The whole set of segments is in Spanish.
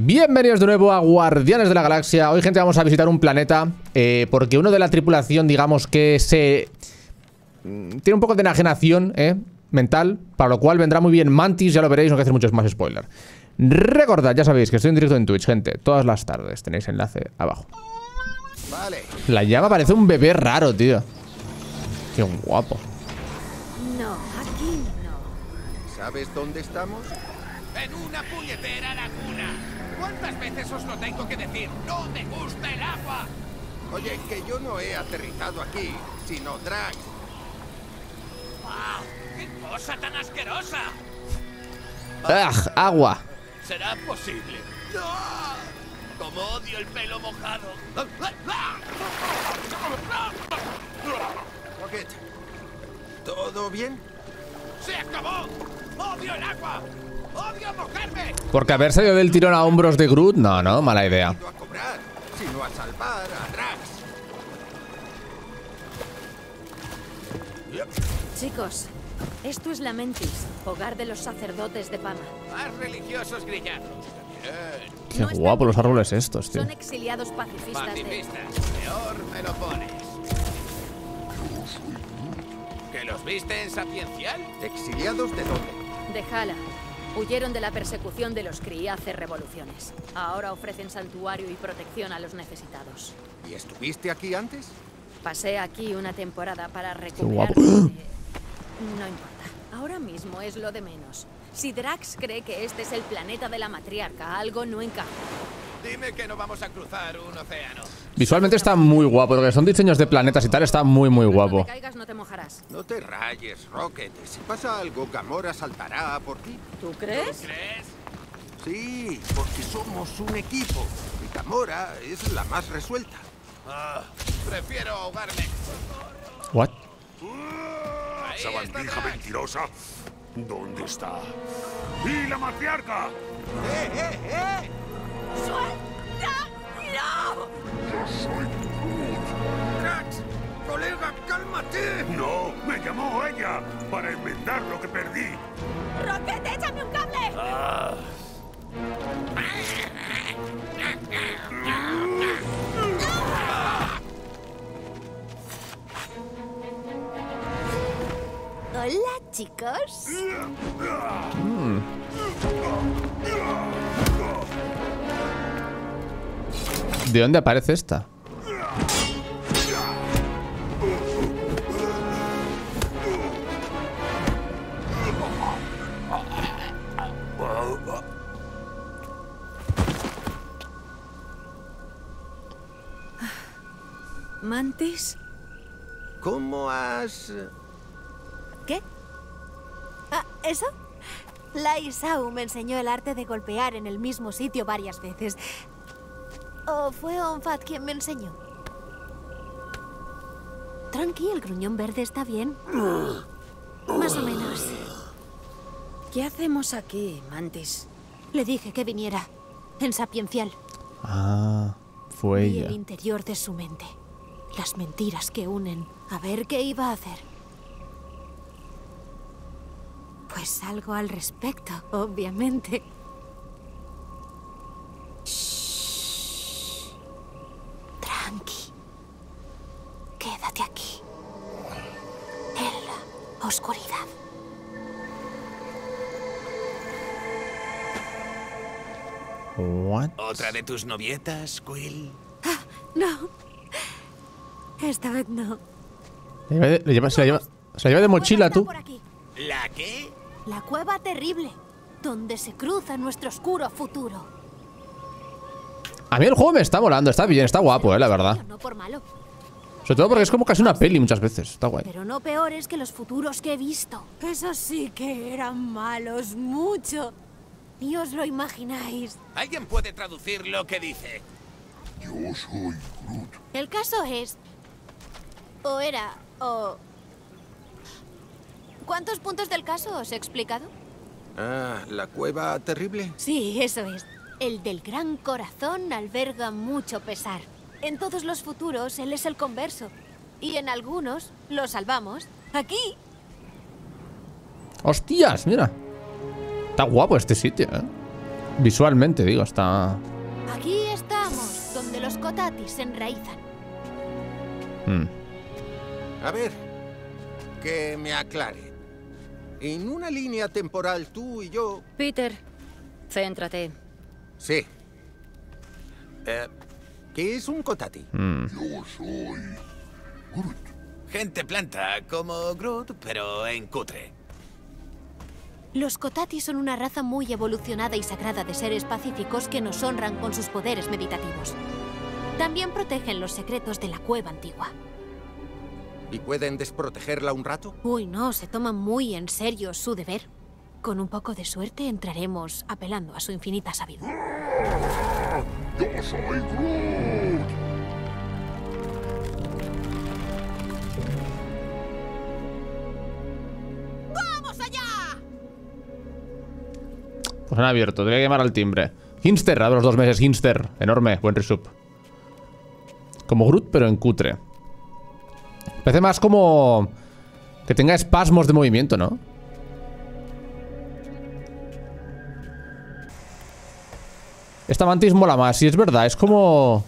Bienvenidos de nuevo a Guardianes de la Galaxia. Hoy, gente, vamos a visitar un planeta eh, porque uno de la tripulación, digamos que se... mm, Tiene un poco de enajenación, ¿eh? Mental, para lo cual vendrá muy bien Mantis, ya lo veréis, no hay que hacer muchos más spoilers. Recordad, ya sabéis que estoy en directo en Twitch, gente, todas las tardes, tenéis enlace abajo. Vale. La llama parece un bebé raro, tío. Qué guapo. No, aquí no. ¿Sabes dónde estamos? En una puñetera laguna. ¿Cuántas veces os lo tengo que decir? ¡No me gusta el agua! Oye, que yo no he aterrizado aquí, sino Drax. ¡Wow! ¡Qué cosa tan asquerosa! ¡Ugh! Agua. ¿Será posible? ¡No! ¡Como odio el pelo mojado! Rocket. ¿Todo bien? ¡Se acabó! ¡Odio el agua! Porque haber salido del tirón a hombros de Groot, no, no, mala idea. Chicos, esto es la Mentis, hogar de los sacerdotes de Pama. Más religiosos grillados. Qué No guapo los árboles estos, tío. Son exiliados pacifistas de... Pacifistas. Peor me lo pones. ¿Que los viste en Sapiencial? ¿Exiliados de dónde? de Hala. Huyeron de la persecución de los Kree hace revoluciones. Ahora ofrecen santuario y protección a los necesitados. ¿Y estuviste aquí antes? Pasé aquí una temporada para recuperar... guapo. No importa. Ahora mismo es lo de menos. Si Drax cree que este es el planeta de la matriarca, algo no encaja. Dime que no vamos a cruzar un océano. Visualmente está muy guapo, porque son diseños de planetas y tal, está muy, muy guapo. te caigas no te mojarás. No te rayes, Rocket. Si pasa algo, Gamora saltará por ti. ¿Tú crees? ¿Crees? Sí, porque somos un equipo. Y Gamora es la más resuelta. Ah, prefiero ahogarme. What? Ahí ¡Esa está bandija Drax. mentirosa! ¿Dónde está? ¡Y la matriarca! ¡Eh, eh, eh! ¡Yo soy Groot! ¡Drax! ¡Colega, cálmate! ¡No! ¡Me llamó ella! Para enmendar lo que perdí. ¡Rocket, échame un cable! Hola, chicos. ¿De dónde aparece esta? ¿Mantis? ¿Cómo has...? ¿Eso? La Isau me enseñó el arte de golpear en el mismo sitio varias veces. ¿O fue Onfat quien me enseñó? Tranqui, el gruñón verde está bien. Más o menos. ¿Qué hacemos aquí, Mantis? Le dije que viniera. En Sapiencial. Ah, fue Vi el ella. interior de su mente. Las mentiras que unen. A ver qué iba a hacer. Pues algo al respecto, obviamente. Shh. Tranqui. Quédate aquí. En la oscuridad. What? ¿Otra de tus novietas, Quill? No. Esta vez no. Le lleva se, la lleva, se la lleva de mochila, tú. ¿La qué? La cueva terrible, donde se cruza nuestro oscuro futuro. A mí el juego me está molando, está bien, está guapo, eh, la verdad. No por malo, Sobre todo porque es como casi una peli muchas veces, está guay. pero no peores que los futuros que he visto. Esos sí que eran malos, mucho. Ni os lo imagináis. ¿Alguien puede traducir lo que dice? Yo soy Groot. El caso es... O era... o... ¿Cuántos puntos del caso os he explicado? Ah, ¿la cueva terrible? Sí, eso es. El del gran corazón alberga mucho pesar. En todos los futuros él es el converso. Y en algunos lo salvamos. Aquí. ¡Hostias! Mira. Está guapo este sitio, ¿eh? Visualmente, digo, está... Aquí estamos, donde los Kotatis se enraizan. Mm. A ver, que me aclare. En una línea temporal tú y yo... Peter, céntrate. Sí. Eh, ¿Qué es un Kotati? Mm. Yo soy Groot. Gente planta, como Groot, pero en cutre. Los Kotatis son una raza muy evolucionada y sagrada de seres pacíficos que nos honran con sus poderes meditativos. También protegen los secretos de la cueva antigua. ¿Y pueden desprotegerla un rato? Uy, no, se toman muy en serio su deber. Con un poco de suerte entraremos apelando a su infinita sabiduría. Yo soy Groot. Pues han abierto, tenía que llamar al timbre. Hinster, a los dos meses, Hinster. Enorme, buen resub. Como Groot, pero en cutre. Parece más como... Que tenga espasmos de movimiento, ¿no? Esta mantis mola más, y es verdad, es como...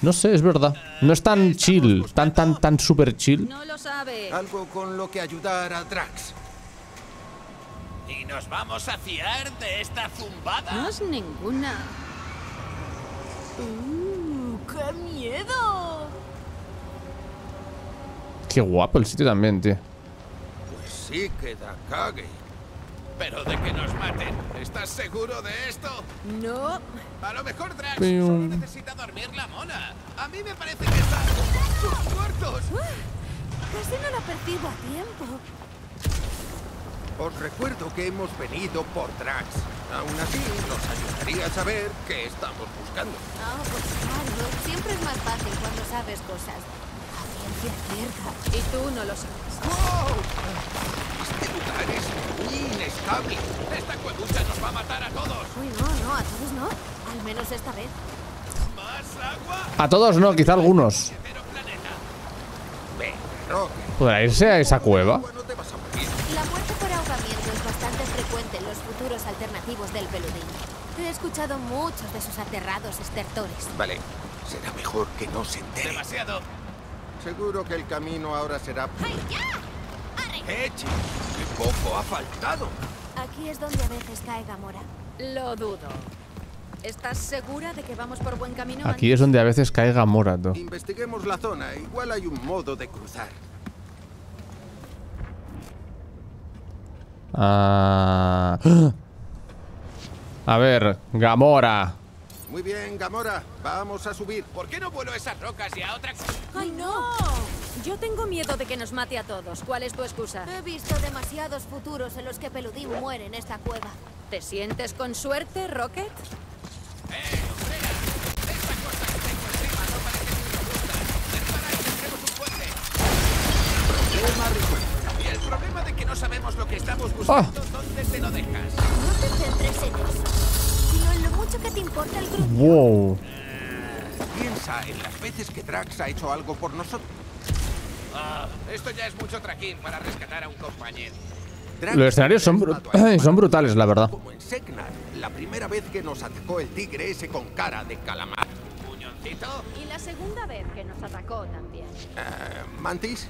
No sé, es verdad. No es tan chill, tan, tan, tan super chill. No lo sabe. Algo con lo que ayudar a Drax. ¿Y nos vamos a fiar de esta zumbada? No es ninguna. ¡Uh, qué miedo! Qué guapo el sitio también, tío. Pues sí que da cague. Pero de que nos maten. ¿Estás seguro de esto? No. A lo mejor Drax Pium. solo necesita dormir la mona. A mí me parece que está... ¡Sus muertos! Casi no lo percibo a tiempo. Os recuerdo que hemos venido por Drax. Aún así, nos ayudaría a saber qué estamos buscando. Ah, pues claro, siempre es más fácil cuando sabes cosas. A ciencia cierta. Y tú no lo sabes. ¡Wow! Este lugar es muy inestable. ¡Esta cueducha nos va a matar a todos! Uy, no, no, a todos no. Al menos esta vez. ¿Más agua? A todos no, quizá algunos. ¿Podrá irse a esa cueva? La muerte por ahogamiento es bastante frecuente en los futuros alternativos del peludín. He escuchado muchos de sus aterrados estertores. Vale, será mejor que no se entere. Demasiado. Seguro que el camino ahora será... ¡Ay, ya! ¡Eche! ¡Qué poco ha faltado! Aquí es donde a veces cae Gamora. Lo dudo. ¿Estás segura de que vamos por buen camino? Aquí es donde a veces cae Gamora, tú. Investiguemos la zona. Igual hay un modo de cruzar. Ah. A ver, Gamora. Muy bien, Gamora. Vamos a subir. ¿Por qué no vuelo a esas rocas y a otra... ¡Ay, no! Yo tengo miedo de que nos mate a todos. ¿Cuál es tu excusa? He visto demasiados futuros en los que Peludín muere en esta cueva. ¿Te sientes con suerte, Rocket? ¡Eh, hombrera! Esta cosa que tengo encima no parece muy robusta. Derribada y tendremos un puente. Problema resuelto. Y el problema de que no sabemos lo que estamos Ah. buscando, ¿dónde te lo dejas? No te centres en eso, lo mucho que te importa el grupo. Wow. Piensa en las veces que Drax ha hecho algo por nosotros. Ah, esto ya es mucho trajín para rescatar a un compañero. Drax Los escenarios son, bru- son brutales, la verdad. Como en Segnar, la primera vez que nos atacó el tigre ese con cara de calamar. ¿Puñoncito? Y la segunda vez que nos atacó también. Eh, Mantis,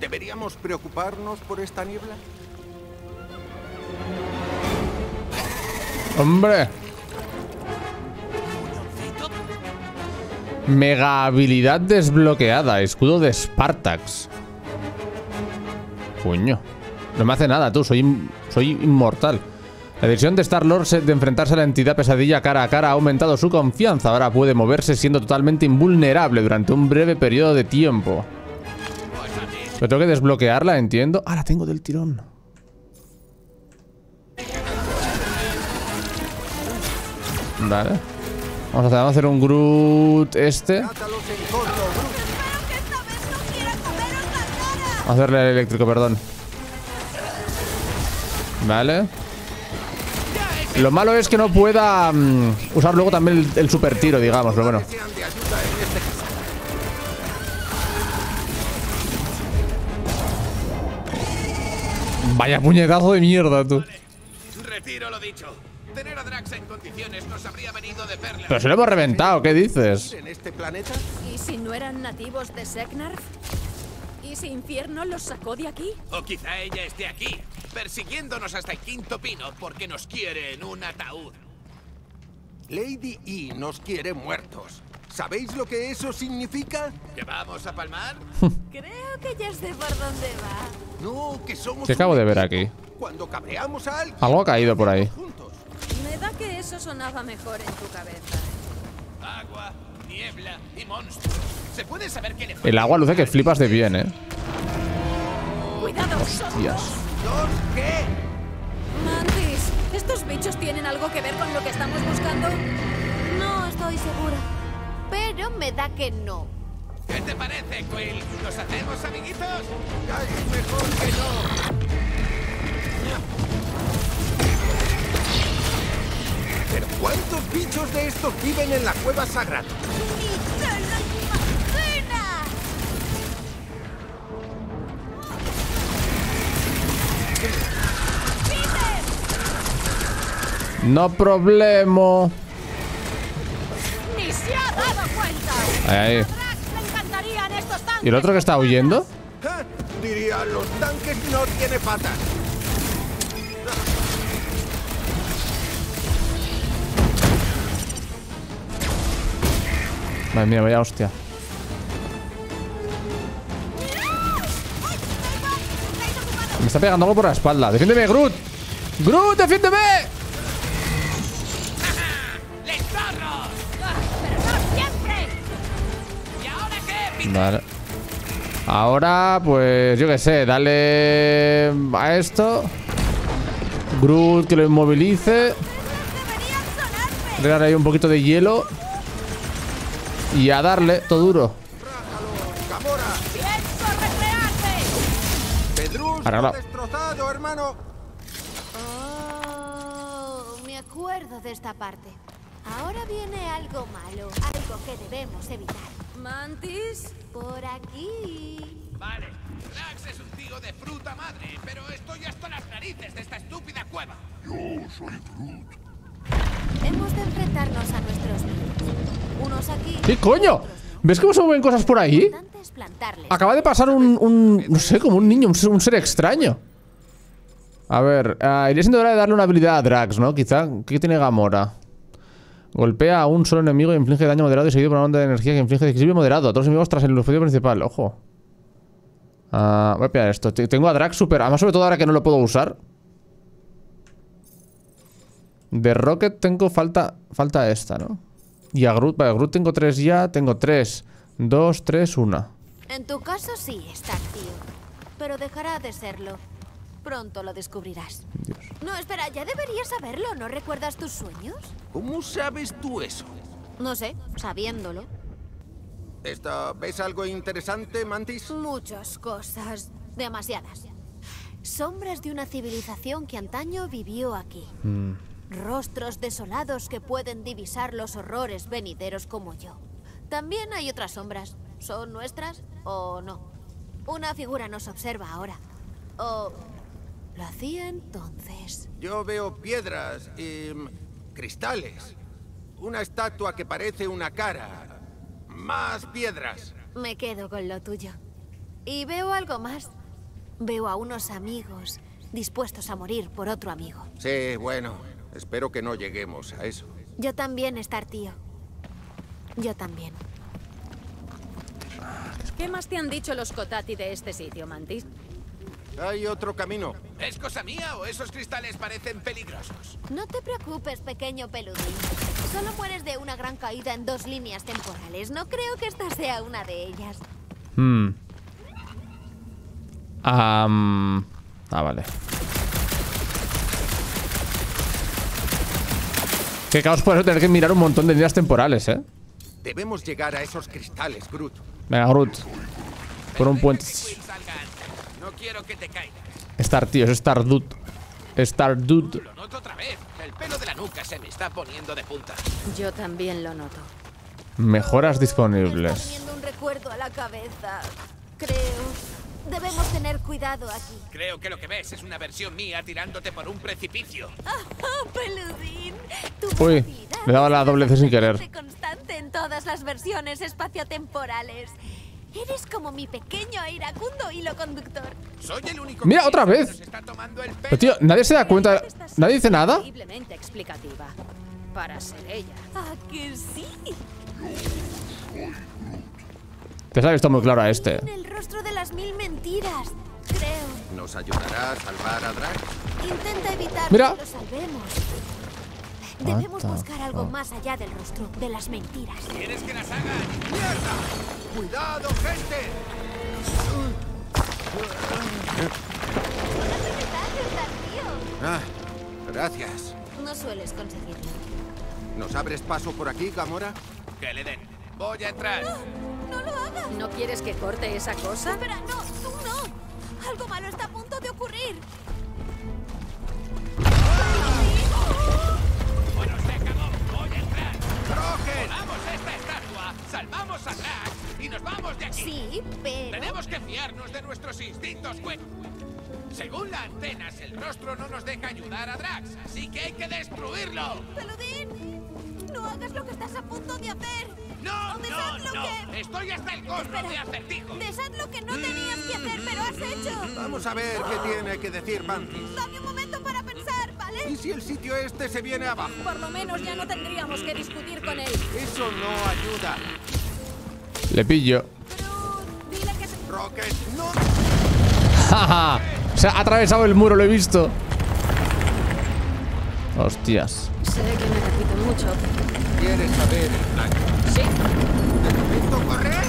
¿deberíamos preocuparnos por esta niebla? Hombre. Mega habilidad desbloqueada. Escudo de Spartax. Coño. No me hace nada, tú. Soy, soy inmortal. La decisión de Star-Lord de enfrentarse a la entidad pesadilla cara a cara ha aumentado su confianza. Ahora puede moverse siendo totalmente invulnerable durante un breve periodo de tiempo. Pero tengo que desbloquearla, entiendo. Ah, la tengo del tirón. Vale. Vamos a hacer, un Groot este. Vamos a hacerle el eléctrico, perdón. Vale. Lo malo es que no pueda mm, usar luego también el, super tiro, digamos, pero bueno. Vaya puñetazo de mierda, tú. Retiro lo dicho. Tener a Drax en condiciones nos habría venido de perlas. Pero si lo hemos reventado, ¿qué dices? ¿En este planeta? ¿Y si no eran nativos de Seknarf? ¿Y si Infierno los sacó de aquí? O quizá ella esté aquí, persiguiéndonos hasta el quinto pino porque nos quiere en un ataúd. Lady E nos quiere muertos. ¿Sabéis lo que eso significa? ¿Que vamos a palmar? Creo que ya sé por dónde va. No, que somos. ¿Qué acabo de ver aquí? Cuando cabreamos a alguien. Algo ha caído por ahí. Juntos. Me da que eso sonaba mejor en tu cabeza. Agua, niebla y monstruos. ¿Se puede saber qué le? El agua luce que flipas de bien, ¿eh? ¡Cuidado! Dios. ¿Dos qué? Mantis, ¿estos bichos tienen algo que ver con lo que estamos buscando? No estoy segura. Pero me da que no. ¿Qué te parece, Quill? ¿Nos hacemos amiguitos? Es mejor que no. Cuántos bichos de estos viven en la cueva sagrada? ¡Y te lo imaginas! No problema. ¡Ni se ha dado cuenta! Ahí, ahí. ¿Y el otro que está huyendo? Diría, los tanques no tiene patas. Madre mía, vaya hostia. Me está pegando algo por la espalda. ¡Defiéndeme, Groot! ¡Groot, defiéndeme! ¡Les zorros! ¡Ah, ¡Pero no siempre! ¿Y ahora qué, Peter? Vale. Ahora, pues, yo qué sé, dale a esto. Groot que lo inmovilice. Regar ahí un poquito de hielo. Y a darle, todo duro. Arreglado. ¡Destrozado, hermano! Oh, me acuerdo de esta parte. Ahora viene algo malo, algo que debemos evitar. Mantis, Por aquí. Vale, Drax es un tío de fruta madre, pero estoy hasta las narices de esta estúpida cueva. Yo soy Groot. Hemos de enfrentarnos a nuestros. Unos aquí. ¿Qué coño? ¿Ves cómo se mueven cosas por ahí? Acaba de pasar un, un- no sé, como un niño, un ser, un ser extraño. A ver, ah, iría siendo hora de darle una habilidad a Drax, ¿no? Quizá. ¿Qué tiene Gamora? Golpea a un solo enemigo e inflige daño moderado y seguido por una onda de energía que inflige desequilibrio moderado a todos los enemigos tras el objetivo principal. Ojo. Ah, voy a pillar esto. Te- Tengo a Drax super. Además, sobre todo ahora que no lo puedo usar. De Rocket tengo falta. Falta esta, ¿no? Y a Groot. Vale, Groot tengo tres ya. Tengo tres. Dos, tres, una. En tu caso sí, está tío. Pero dejará de serlo. Pronto lo descubrirás. Dios. No, espera, ya deberías saberlo. ¿No recuerdas tus sueños? ¿Cómo sabes tú eso? No sé, sabiéndolo. Esta, ¿Ves algo interesante, Mantis? Muchas cosas. Demasiadas. Sombras de una civilización que antaño vivió aquí. Rostros desolados que pueden divisar los horrores venideros como yo. También hay otras sombras. ¿Son nuestras o no? Una figura nos observa ahora. O lo hacía entonces. Yo veo piedras y mm, cristales. Una estatua que parece una cara. Más piedras. Me quedo con lo tuyo. Y veo algo más. Veo a unos amigos dispuestos a morir por otro amigo. Sí, bueno, espero que no lleguemos a eso. Yo también, Star Tío. Yo también. ¿qué más te han dicho los Kotati de este sitio, Mantis? Hay otro camino. ¿Es cosa mía o esos cristales parecen peligrosos? No te preocupes, pequeño peludín. Solo mueres de una gran caída en dos líneas temporales. No creo que esta sea una de ellas. Hmm. Ah, vale. Qué caos por eso tener que mirar un montón de líneas temporales, ¿eh? Debemos llegar a esos cristales, Groot. Venga, Groot. Por un puente. No quiero que te caigas. Star, tío, es Star Dude. Star Dude. Lo noto otra vez. El pelo de la nuca se me está poniendo de punta. Yo también lo noto. Mejoras Me está disponibles. un recuerdo a la cabeza. Creo. Debemos tener cuidado aquí. Creo que lo que ves es una versión mía tirándote por un precipicio. ¡Oh, peludín! Tu Uy, le daba la es doble C sin querer. constante en todas las versiones espaciotemporales. Eres como mi pequeño e iracundo hilo conductor. Soy el único Mira, otra vez. nos está tomando el pelo. Pero tío, nadie se da cuenta. ¿Nadie dice nada? Explicativa. Para ser ella. ¿A que sí? Te se ha visto muy claro a este. El rostro de las mil mentiras, creo. ¿Nos ayudará a salvar a Drax? Intenta evitar Mira. que lo salvemos. Debemos buscar algo más allá del rostro de las mentiras. ¿Quieres que las hagan? ¡Mierda! ¡Cuidado, gente! Ah, gracias. No sueles conseguirlo. ¿Nos abres paso por aquí, Gamora? Que le den. Voy a entrar. ¡No lo hagas! ¿No quieres que corte esa cosa? Espera, no, tú no. Algo malo está a punto de ocurrir. Bueno, se acabó. Voy a entrar. ¡Rocket! Vamos esta estatua, salvamos a Drax y nos vamos de aquí. Sí, pero... Tenemos que fiarnos de nuestros instintos, güey. Según la antenas, el rostro no nos deja ayudar a Drax, así que hay que destruirlo. ¡Peludín! No hagas lo que estás a punto de hacer. No, O no, no. que... Estoy hasta el Espera. de acertijo. Deshaz lo que no tenías que hacer, pero has hecho. Vamos a ver qué tiene que decir Mantis. Dame un momento para pensar, ¿vale? ¿Y si el sitio este se viene abajo? Por lo menos ya no tendríamos que discutir con él. Eso no ayuda. Le pillo. Groot, dile que se... Rocket, no. Jaja. Se ha atravesado el muro, lo he visto. Hostias. Sé que me repito mucho. ¿Quieres saber el plan? Sí. ¿De momento corre?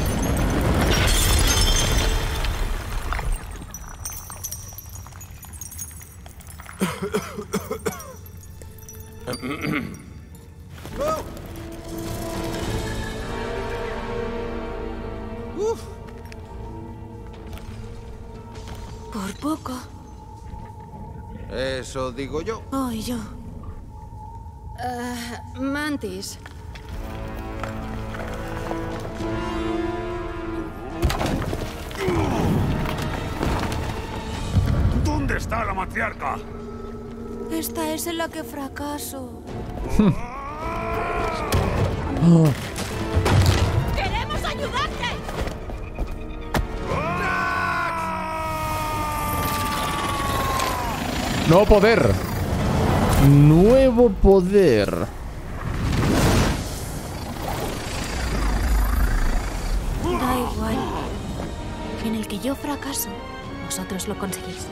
¡Oh! ¡Uf! Por poco. Eso digo yo. Oh, y yo. Ah, Mantis. Está la matriarca? Esta es en la que fracaso. ¡Queremos ayudarte! Nuevo poder. Nuevo poder. Da igual. En el que yo fracaso, vosotros lo conseguís.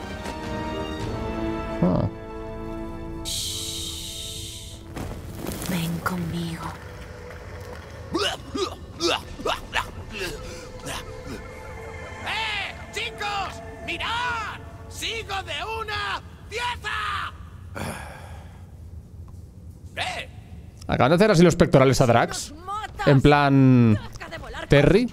Acaban de hacer así los pectorales a Drax. En plan. Terry.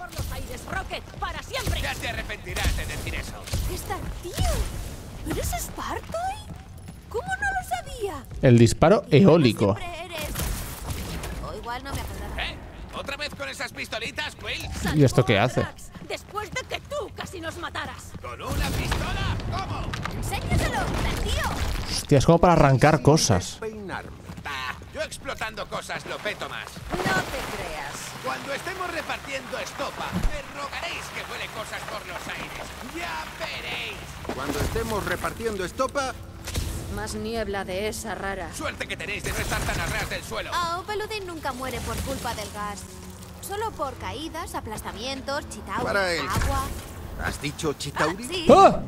El disparo eólico. Siempre eres. O igual no me acordaba. ¿Eh? ¿Y esto qué a hace? Después de que tú casi nos mataras. ¿Con una pistola? ¿Cómo? ¡Enséñaselo, tío! Hostia, es como para arrancar cosas. Explotando cosas lo peto más. No te creas. Cuando estemos repartiendo estopa, me rogaréis que vuele cosas por los aires. ¡Ya veréis! Cuando estemos repartiendo estopa, Más niebla de esa rara. Suerte que tenéis de no estar tan a ras del suelo. Ah, Peludín nunca muere por culpa del gas. Solo por caídas, aplastamientos, chitauri, Para él. agua. ¿has dicho Ah, Chitauri? sí. ¡Ah!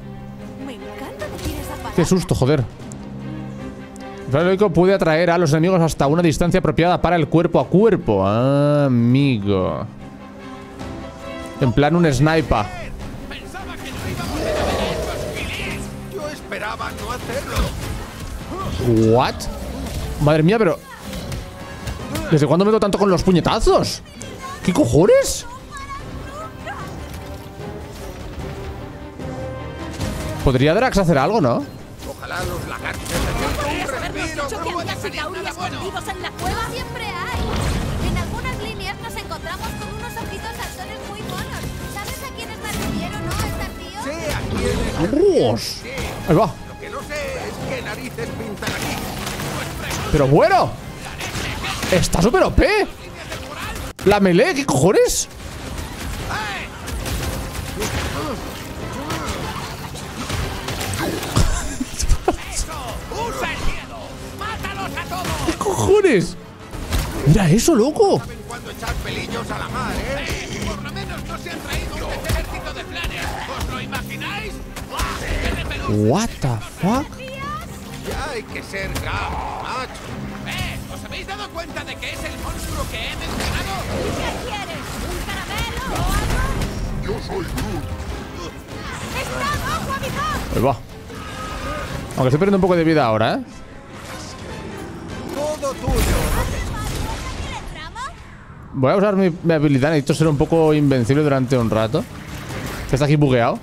Me encanta decir esa palabra. ¡Qué susto, joder! El eólico puede atraer a los enemigos hasta una distancia apropiada para el cuerpo a cuerpo. Ah, amigo. En plan un sniper. ¿What? Madre mía, pero... ¿Desde cuándo meto tanto con los puñetazos? ¿Qué cojones? ¿Podría Drax hacer algo, no? Ojalá los lagartos. ¿Dicho que había bueno. escondidos en la cueva? Siempre hay. En algunas líneas nos encontramos con unos ojitos saltones muy monos. ¿Sabes a quiénes me refiero, no, Estartío? Sé a ¡Dios! Ahí va. Lo que no sé es qué narices pintan aquí. Pero bueno. Está súper OP. La melee, ¿qué cojones? Imagináis? ¡Buah! ¡Qué repelús! What the fuck? Ya hay que ser macho. ¡Eh! ¿Os habéis dado cuenta de que es el monstruo que he mencionado? ¿Qué quieres? ¿Un caramelo o algo? Yo soy Groot. ¡Está amigo! Ahí va. Aunque estoy perdiendo un poco de vida ahora, ¿eh? Voy a usar mi, mi habilidad. Necesito ser un poco invencible durante un rato. Que está aquí bugueado.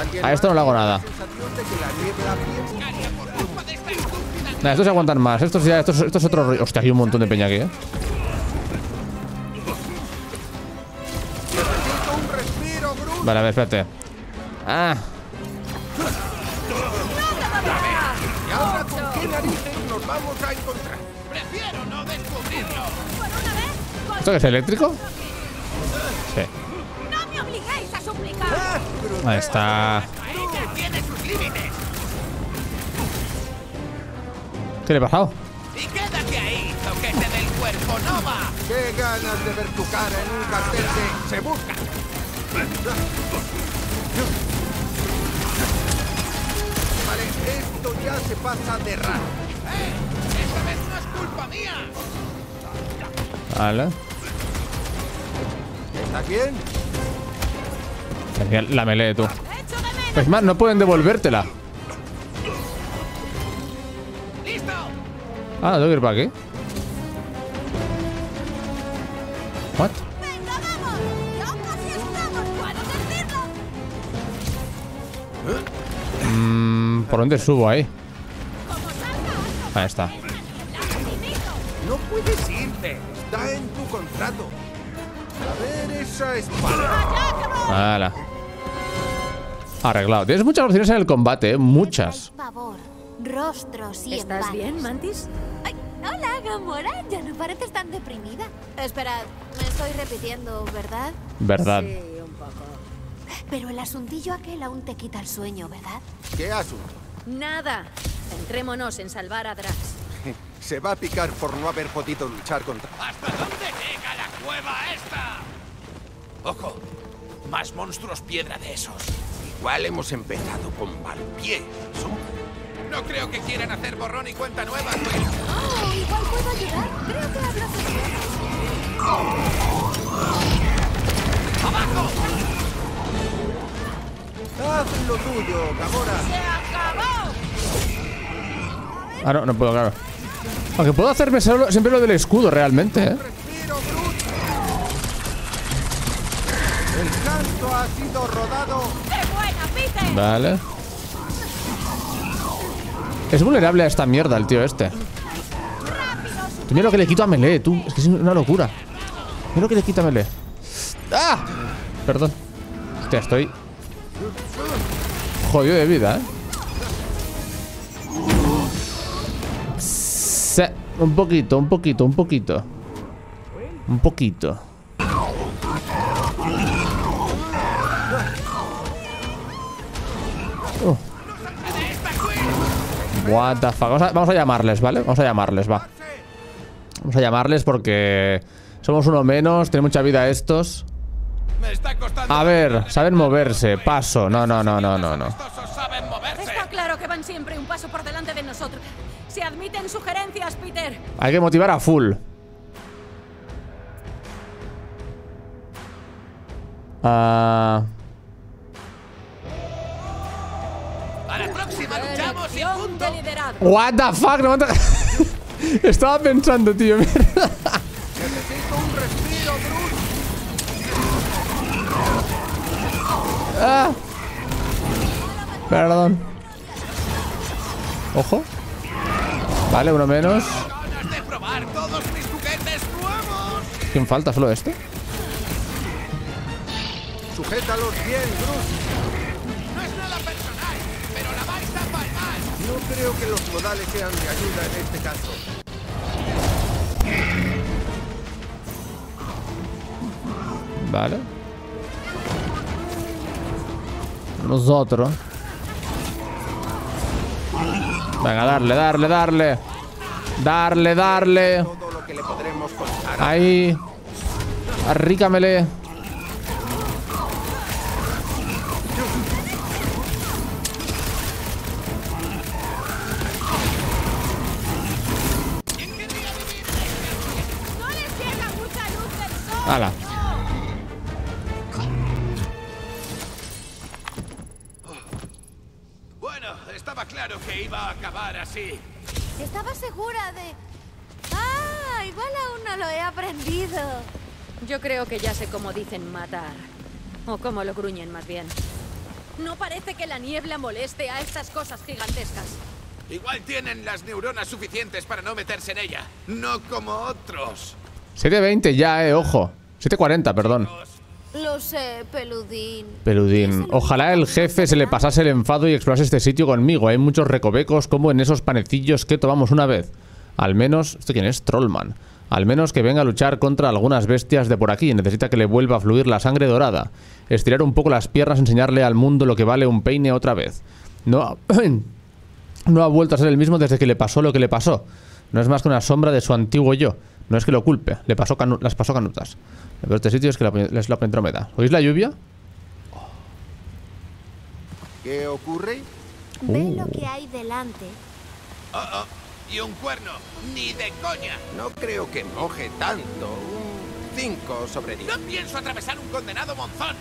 ¿Alguien A esto no le hago nada. Nah, estos se aguantan más. Estos ya, estos, estos es otro rollo. Hostia, hay un montón de peña aquí, ¿eh? Vale, a ver, espérate. Ah, ¿esto qué es eléctrico? Sí. no me obliguéis a suplicar. ¡Ah, Groot! Ahí está. Ella tiene sus límites. ¿Qué le ha pasado? Y quédate ahí, zoquete del cuerpo nova. ¡Qué ganas de ver tu cara en un cartel de Se Busca! Vale, esto ya se pasa de raro. ¡Eh! Esta vez no es culpa mía. Genial, La melee, tú. Echo de menos. Es más, no pueden devolvértela. ¡Listo! Ah, tengo que ir para aquí. What? Mm, ¿Por dónde subo ahí? Ahí está. No puedes irte. Está en tu contrato. A ver esa espada. Hala. Arreglado. Tienes muchas opciones en el combate, ¿eh? Muchas. Rostros y ¿Estás bien, Mantis? Ay, hola, Gamora. Ya no pareces tan deprimida. Esperad, me estoy repitiendo, ¿verdad? Verdad. Sí, un poco. Pero el asuntillo aquel aún te quita el sueño, ¿verdad? ¿Qué asunto? Nada. Centrémonos en salvar a Drax. Se va a picar por no haber podido luchar contra... ¿Hasta dónde llega la cueva esta? Ojo, más monstruos piedra de esos. Igual hemos empezado con mal pie. Son No creo que quieran hacer borrón y cuenta nueva, Quill. Oh, igual puedo ayudar. Creo que hablo serio. Haz lo tuyo, Gamora. ¡Se acabó! Ah, no, no puedo, claro. Aunque puedo hacerme siempre lo del escudo, realmente, ¿eh? El canto ha. Vale. Es vulnerable a esta mierda el tío este. Mira lo que le quito a Melee, tú. Es que es una locura. Mira lo que le quita a Melee. ¡Ah! Perdón. Hostia, estoy... Jodido de vida, ¿eh? Se- Un poquito, un poquito, un poquito. Un poquito. Oh. What the fuck. Vamos a, vamos a llamarles, ¿vale? Vamos a llamarles, va. Vamos a llamarles porque somos uno menos, tienen mucha vida estos. A ver, saben moverse. Paso. No, no, no, no, no, no. Está claro que van siempre un paso por delante de nosotros. Se admiten sugerencias, Peter. Hay que motivar a full. Ah, A la próxima luchamos y Elección punto. de liderazgo. what the fuck, no me Estaba pensando, tío. mierda. Necesito un respiro. Ah. Perdón. Ojo. Vale, uno menos. ¿Quién falta? ¿Solo este? Sujétalos bien, Bruce. No es nada personal, pero la vais a palmar. No creo que los modales sean de ayuda en este caso. Vale. Nosotros. Venga, darle, darle, darle. Darle, darle. Ahí. Arrícamele. Hala. Acabar así. Estaba segura de... Ah, igual aún no lo he aprendido. Yo creo que ya sé cómo dicen matar. O cómo lo gruñen más bien. No parece que la niebla moleste a estas cosas gigantescas. Igual tienen las neuronas suficientes para no meterse en ella. No como otros. 7.20 ya, eh, ojo. 7.40, perdón. Lo sé, peludín. Peludín. Ojalá el jefe se le pasase el enfado y explorase este sitio conmigo. Hay muchos recovecos como en esos panecillos que tomamos una vez. Al menos... ¿Este quién es? Trollman. Al menos que venga a luchar contra algunas bestias de por aquí. Necesita que le vuelva a fluir la sangre dorada. Estirar un poco las piernas, enseñarle al mundo lo que vale un peine otra vez. No ha... no ha vuelto a ser el mismo desde que le pasó lo que le pasó. No es más que una sombra de su antiguo yo. No es que lo culpe. Le pasó las pasó canutas. Pero este sitio es que la, es la Andrómeda. ¿Oís la lluvia? ¿Qué ocurre? Ve lo que hay delante. Oh, oh. Y un cuerno. Ni de coña. No creo que moje tanto. Un 5 sobre 10. No pienso atravesar un condenado monzón.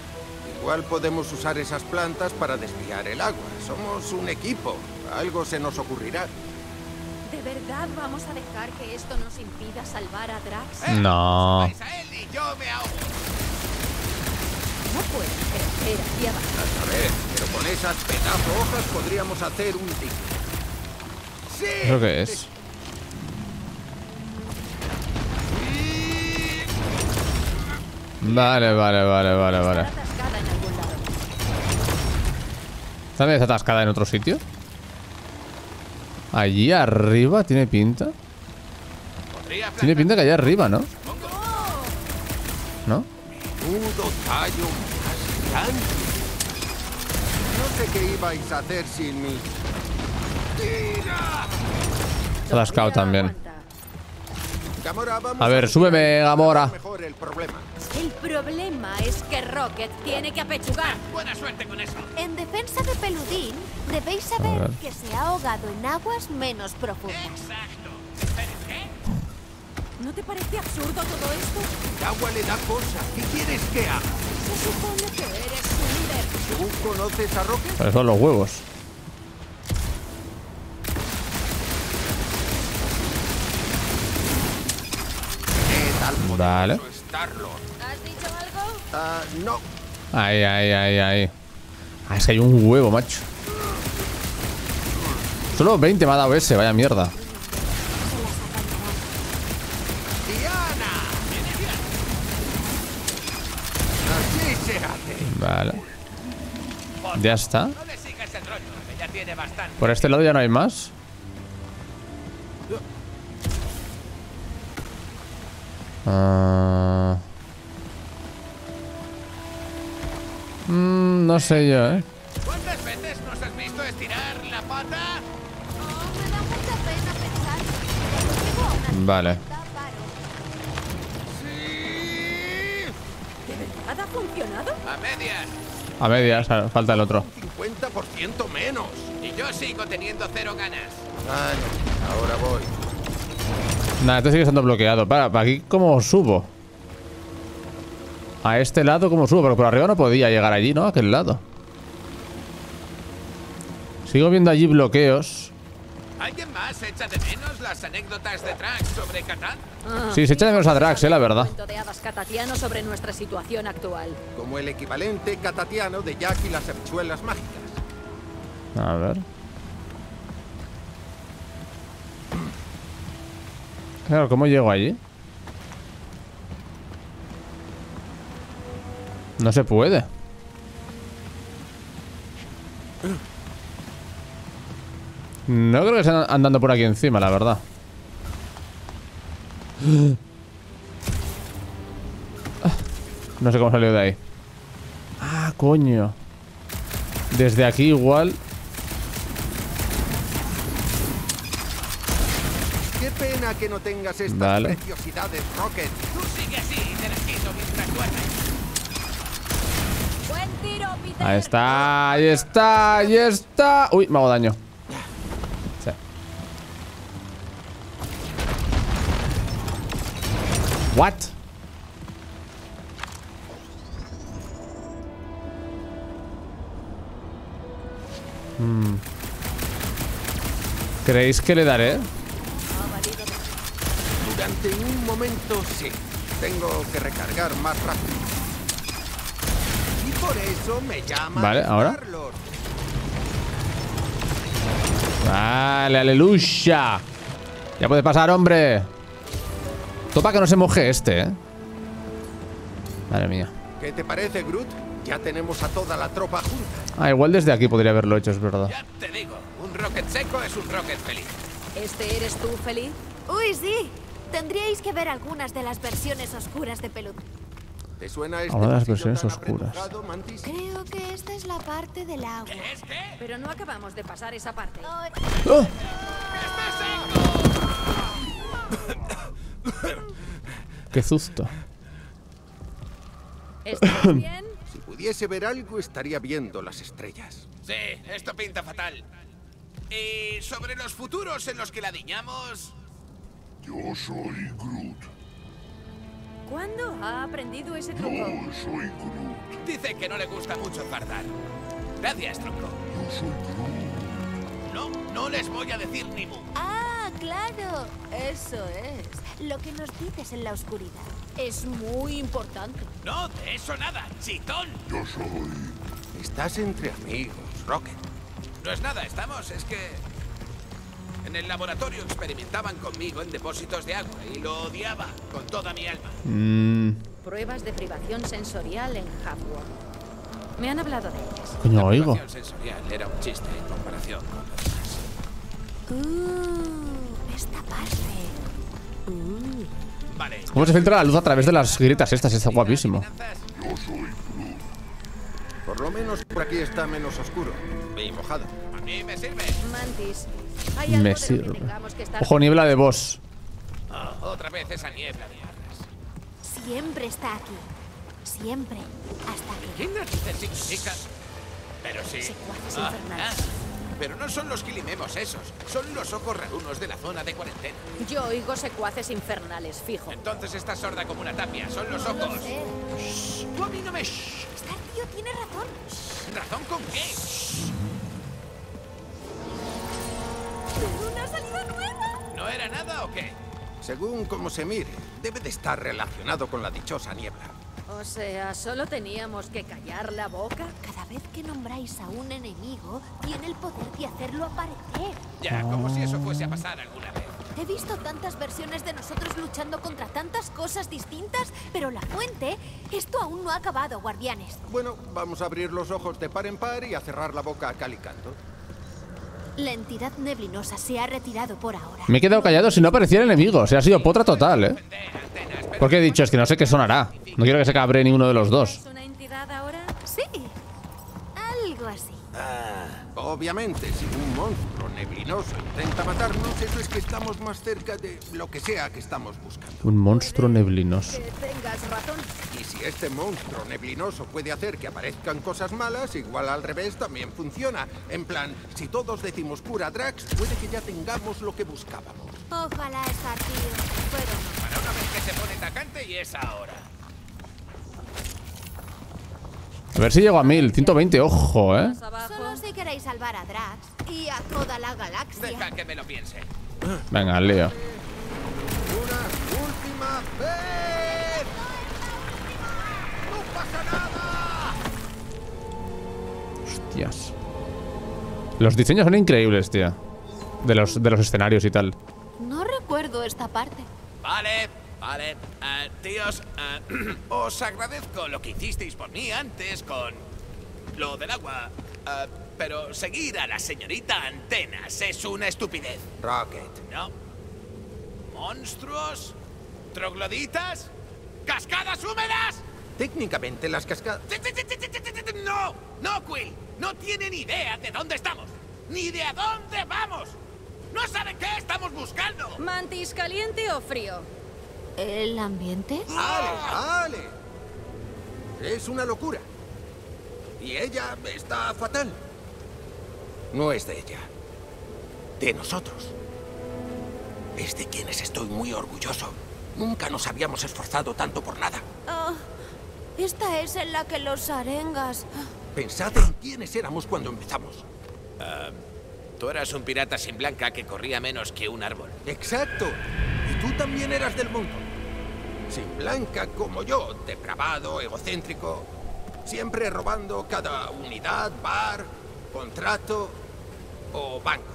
Igual podemos usar esas plantas para desviar el agua. Somos un equipo. Algo se nos ocurrirá. ¿De verdad vamos a dejar que esto nos impida salvar a Drax? Eh, No. yo me ahogo. No puedo crecer aquí abajo. A ver, pero con esas pedazo hojas podríamos hacer un dique. ¡Sí! ¿Eso qué es? Vale, vale, vale, vale, vale. Está atascada en algún lado. ¿También está atascada en otro sitio? Allí arriba tiene pinta. Tiene pinta que allá arriba, ¿no? ¿No? No sé qué ibais a hacer sin mí. Atascado también. A ver, súbeme, Gamora. Mejor el problema. El problema es que Rocket tiene que apechugar. Buena suerte con eso. En defensa de Peludín, debéis saber que se ha ahogado en aguas menos profundas. Exacto. ¿Pero qué? ¿No te parece absurdo todo esto? El agua le da cosa. ¿Qué quieres que haga? Se supone que eres un líder. ¿Tú conoces a? Pero son los huevos. ¿Qué tal por Vale. ¿Has dicho algo? Ah, no. Ahí, ahí, ahí, ahí. Ah, es que hay un huevo, macho. Solo 20 me ha dado ese, vaya mierda. Vale. Ya está. Por este lado ya no hay más. Ah. Mm, no sé yo, ¿eh? Vale. puta paro. Sí. ¿De verdad ha funcionado? A medias. A medias, falta el otro. 50% menos. Y yo sigo teniendo cero ganas. No. Ahora voy. Nada, este sigue estando bloqueado. Para, para aquí, ¿cómo subo? A este lado, ¿cómo subo? Porque por arriba no podía llegar allí, ¿no? A aquel lado. Sigo viendo allí bloqueos. ¿Alguien más echa de menos las anécdotas de Drax sobre Catán? Ah, Sí, se echa de menos a Drax, eh, la verdad. De hadas catatiano sobre nuestra situación actual. Como el equivalente catatiano de Jack y las habichuelas mágicas. A ver. Claro, ¿cómo llego allí? No se puede. No creo que estén andando por aquí encima, la verdad. No sé cómo salió de ahí. Ah, coño. Desde aquí igual. Qué pena que no tengas estas Vale. preciosidades, Rocket. Tú sigue así, te las quito mientras duermes. ¡Buen tiro, Peter! Ahí está, ahí está, ahí está. Uy, me hago daño. What? Hmm. ¿Creéis que le daré? Durante un momento sí. Tengo que recargar más rápido. Y por eso me llama Vale, ¿ahora? Carlos. Vale, aleluya. Ya puede pasar, hombre. Topa que no se moje este, eh. Madre mía. ¿Qué te parece, Groot? Ya tenemos a toda la tropa junta. Ah, igual desde aquí podría haberlo hecho, es verdad. Ya te digo, un rocket seco es un rocket feliz. ¿Este eres tú, feliz? Uy, sí. Tendríais que ver algunas de las versiones oscuras de Pelud. ¿Te suena este Ahora las pasillo versiones oscuras. Creo que esta es la parte del agua. ¿Qué es qué? Pero no acabamos de pasar esa parte. Ay, ¡Oh! ¡Qué susto! ¿Estás bien? Si pudiese ver algo, estaría viendo las estrellas. Sí, esto pinta fatal. Y sobre los futuros en los que la diñamos... Yo soy Groot. ¿Cuándo ha aprendido ese truco? Yo soy Groot. Dice que no le gusta mucho fardar. Gracias, tronco. Yo soy Groot. No, no les voy a decir ni mu. Ah, claro. Eso es. Lo que nos dices en la oscuridad. Es muy importante. No, de eso nada, chitón. Yo soy. Estás entre amigos, Rocket. No es nada, estamos, es que... En el laboratorio experimentaban conmigo en depósitos de agua y lo odiaba con toda mi alma. Mmm. Pruebas de privación sensorial en Halfworld. Me han hablado de ellas. Coño, oigo. privación sensorial era un chiste en comparación con lo demás. Uh, esta parte. Vale. ¿Cómo se filtra la luz a través de las grietas estas? Está guapísimo. Yo soy. Por lo menos por aquí está menos oscuro. Y mojado. A mí me sirve. Mantis, hay algo Me que sirve. que Ojo, niebla de boss. Ah, otra vez esa niebla de arras. Siempre está aquí. Siempre. Hasta que. ¿Qué narices significa? Pero sí. Secuaces Ah, infernales. ah. Pero no son los quilimemos esos. Son los ojos rarunos de la zona de cuarentena. Yo oigo secuaces infernales, fijo. Entonces estás sorda como una tapia. Son los ojos. Eh, Tú a mí no me... Shh. Star tío tiene razón. ¿Razón con qué? ¡Una salida nueva! ¿No era nada o qué? Según como se mire, debe de estar relacionado con la dichosa niebla. O sea, solo teníamos que callar la boca. Cada vez que nombráis a un enemigo, tiene el poder de hacerlo aparecer. Ya, como si eso fuese a pasar alguna vez. He visto tantas versiones de nosotros luchando contra tantas cosas distintas, pero la fuente, esto aún no ha acabado, guardianes. Bueno, vamos a abrir los ojos de par en par y a cerrar la boca a cal y canto. La entidad neblinosa se ha retirado por ahora. Me he quedado callado si no aparecía el enemigo. O sea, ha sido potra total, eh. Porque he dicho, es que no sé qué sonará. No quiero que se cabre ninguno de los dos. ¿Es una entidad ahora? Sí, algo así. Obviamente, si un monstruo neblinoso intenta matarnos, eso es que estamos más cerca de lo que sea que estamos buscando. Un monstruo neblinoso. Que tengas razón. Si este monstruo neblinoso puede hacer que aparezcan cosas malas, igual al revés también funciona. En plan, si todos decimos cura Drax, puede que ya tengamos lo que buscábamos. Ojalá Star tío, pero no. para una vez que se pone tacante y es ahora. A ver si llego a 1000. 120, ojo, eh. Solo si queréis salvar a Drax y a toda la galaxia. Deja que me lo piense. Venga, al lío. ¡Una última vez! Hostias. Los diseños son increíbles, tía. De los, de los escenarios y tal. No recuerdo esta parte. Vale, vale. Eh, tíos, eh, os agradezco lo que hicisteis por mí antes con lo del agua. Eh, pero seguir a la señorita Antenas es una estupidez. Rocket. ¿No? ¿Monstruos? ¿Trogloditas? ¿Cascadas húmedas? Técnicamente las cascadas... ¡No! ¡No, Quill! No tienen idea de dónde estamos. ¡Ni de a dónde vamos! ¡No saben qué estamos buscando! ¿Mantis caliente o frío? ¿El ambiente? ¡Vale, vale! Es una locura. Y ella está fatal. No es de ella. De nosotros. Es de quienes estoy muy orgulloso. Nunca nos habíamos esforzado tanto por nada. Oh, esta es en la que los arengas. Pensad en quiénes éramos cuando empezamos. Tú eras un pirata sin blanca que corría menos que un árbol. Exacto. Y tú también eras del mundo. Sin blanca como yo, depravado, egocéntrico, siempre robando cada unidad, bar, contrato o banco.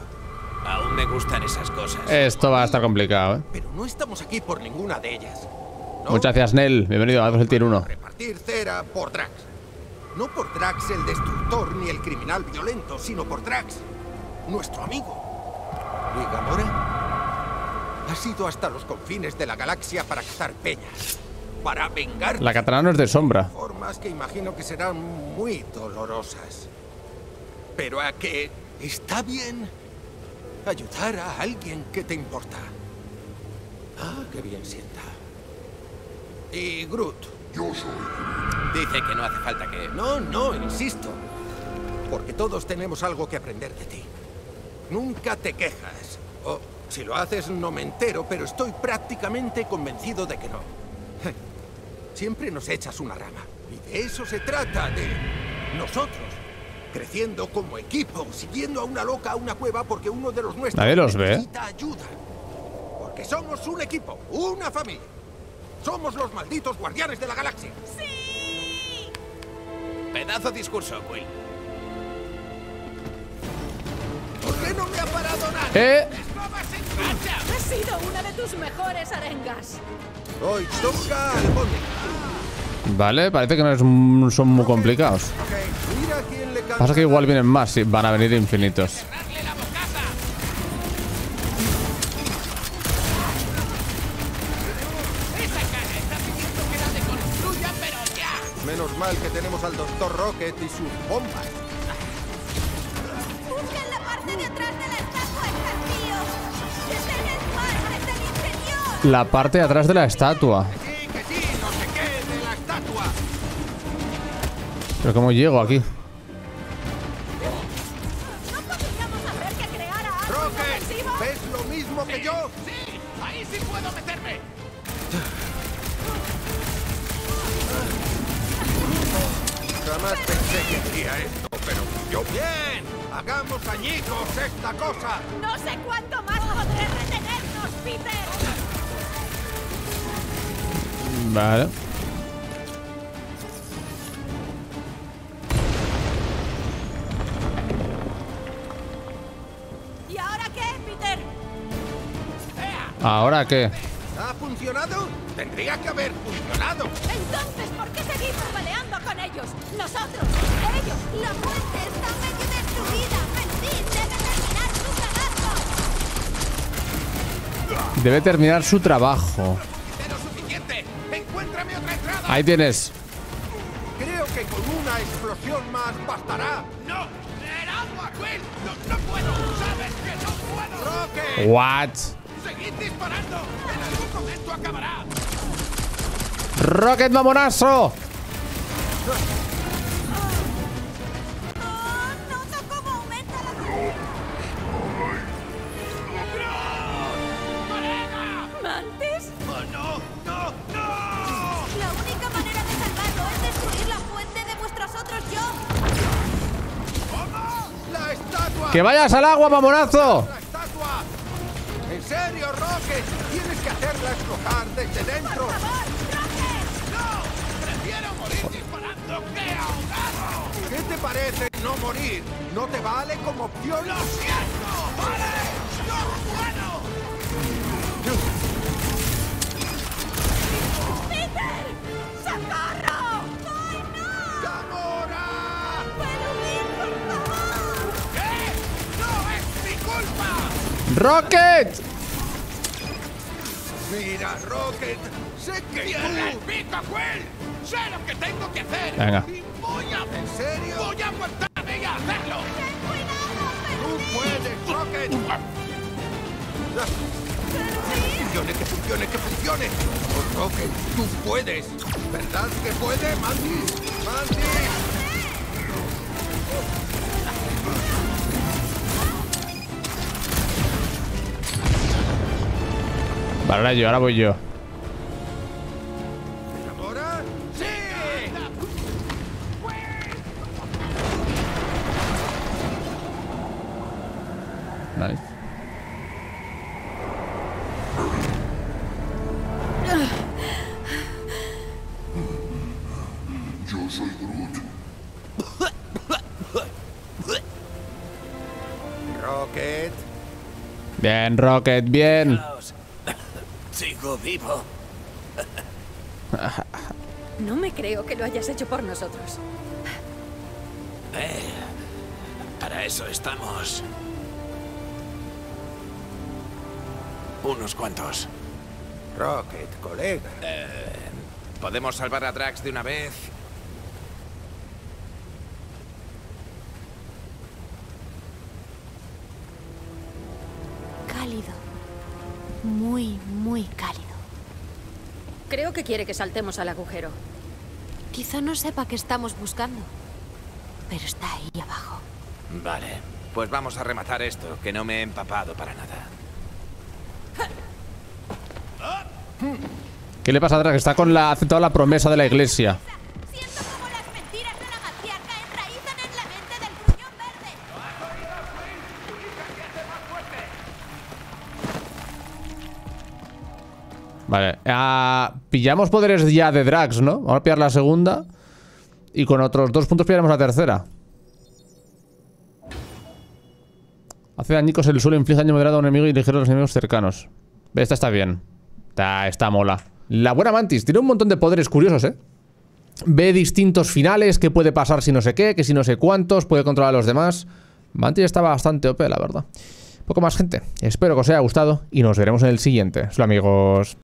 Aún me gustan esas cosas. Esto va a estar complicado, ¿eh? Pero no estamos aquí por ninguna de ellas. ¿no? Muchas gracias, Nel. Bienvenido, el tier 1. Repartir cera por Drax. No por Drax el destructor ni el criminal violento, sino por Drax, nuestro amigo. ¿Y Gamora? Has ido hasta los confines de la galaxia para cazar peñas. Para vengar La katana no es de sombra. formas que imagino que serán muy dolorosas. Pero a que está bien ayudar a alguien que te importa. Ah, qué bien sienta. Y Groot. Yo soy. Dice que no hace falta que... No, no, insisto. Porque todos tenemos algo que aprender de ti. Nunca te quejas. O si lo haces no me entero, pero estoy prácticamente convencido de que no. Siempre nos echas una rama. Y de eso se trata, de nosotros. Creciendo como equipo, siguiendo a una loca a una cueva porque uno de los nuestros los ve. necesita ayuda. Porque somos un equipo, una familia. Somos los malditos guardianes de la galaxia. Pedazo discurso, Quill. ¿Por qué no me ha parado nada? ¡Eh! ¡Escobas en racha! Ha sido una de tus mejores arengas. Hoy toca al bote. Vale, parece que no son muy complicados. Pasa que igual vienen más, sí, van a venir infinitos. Mal que tenemos al Doctor Rocket y sus bombas. Busquen la parte de atrás de la estatua, Castillo. ¡Ese es el mal desde el interior! La parte de atrás de la estatua. Sí, que sí, no sé qué, de la estatua. Pero ¿cómo llego aquí? ¿Ahora qué? ¿Ha funcionado? Tendría que haber funcionado. Entonces, ¿por qué seguimos peleando con ellos? Nosotros, ellos. La fuente está medio destruida. Mentir debe terminar su trabajo. Debe terminar su trabajo. ¡Pero suficiente! ¡Encuéntrame otra entrada! Ahí tienes. Creo que con una explosión más bastará. ¡No! ¡El agua, Quill! ¡No, no puedo! ¡Sabes que no puedo! Rocket, What? ¡Seguid disparando! ¡En algún momento acabará! ¡Rocket mamonazo! Oh, noto cómo aumenta la promete no morir, no te vale como opción. ¡Lo siento! ¡Vale! ¡No puedo! ¡Peter! ¡Socorro! ¡Ay, no! ¡Gamora! ¡Puedo huir, por favor! ¡No es mi culpa! ¡Rocket! Mira, Rocket, sé que tú... el pico, ¡Sé lo que tengo que hacer! Venga. Voy a... ¿En serio? ¡Voy a aguantarme y a hacerlo! ¡Tú puedes, Rocket! Que funcione, que funcione, que funcione. Oh, Rocket, tú puedes. ¿Verdad que puede, Mandy? ¡Mandy! Vale, ahora yo, ahora voy yo. Bien, Rocket, bien. Sigo vivo. No me creo que lo hayas hecho por nosotros. Para eso estamos. Unos cuantos. Rocket, colega. ¿Podemos salvar a Drax de una vez? Muy, muy cálido. Creo que quiere que saltemos al agujero. Quizá no sepa qué estamos buscando. Pero está ahí abajo. Vale. Pues vamos a rematar esto, que no me he empapado para nada. ¿Qué le pasa a Drax? Está con la... Ha aceptado la promesa de la iglesia. Pillamos poderes ya de Drax, ¿no? Vamos a pillar la segunda. Y con otros dos puntos pillaremos la tercera. Hace dañicos el suelo, inflige daño moderado a un enemigo y ligero a los enemigos cercanos. Esta está bien. Está, está mola. La buena Mantis tiene un montón de poderes curiosos, ¿eh? Ve distintos finales, qué puede pasar si no sé qué, que si no sé cuántos, puede controlar a los demás. Mantis está bastante OP, la verdad. Poco más, gente. Espero que os haya gustado y nos veremos en el siguiente. Hola, amigos.